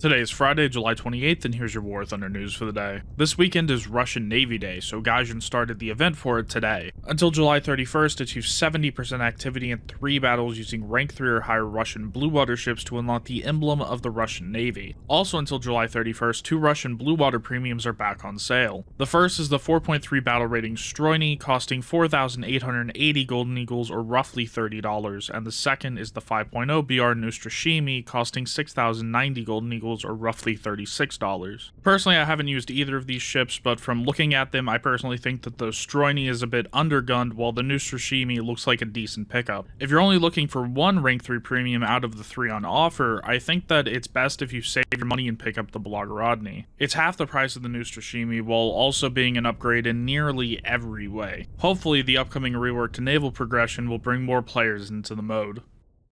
Today is Friday, July 28th, and here's your War Thunder news for the day. This weekend is Russian Navy Day, so Gaijin started the event for it today. Until July 31st, achieve 70% activity in three battles using rank 3 or higher Russian blue water ships to unlock the emblem of the Russian Navy. Also until July 31st, two Russian blue water premiums are back on sale. The first is the 4.3 battle rating Stroyny, costing 4,880 Golden Eagles or roughly $30, and the second is the 5.0 BR Neustrashimy, costing 6,090 Golden Eagles are roughly $36. Personally, I haven't used either of these ships, but from looking at them, I personally think that the Stroyny is a bit undergunned, while the Neustrashimy looks like a decent pickup. If you're only looking for one rank 3 premium out of the three on offer, I think that it's best if you save your money and pick up the Blagorodny. It's half the price of the Neustrashimy, while also being an upgrade in nearly every way. Hopefully, the upcoming rework to naval progression will bring more players into the mode.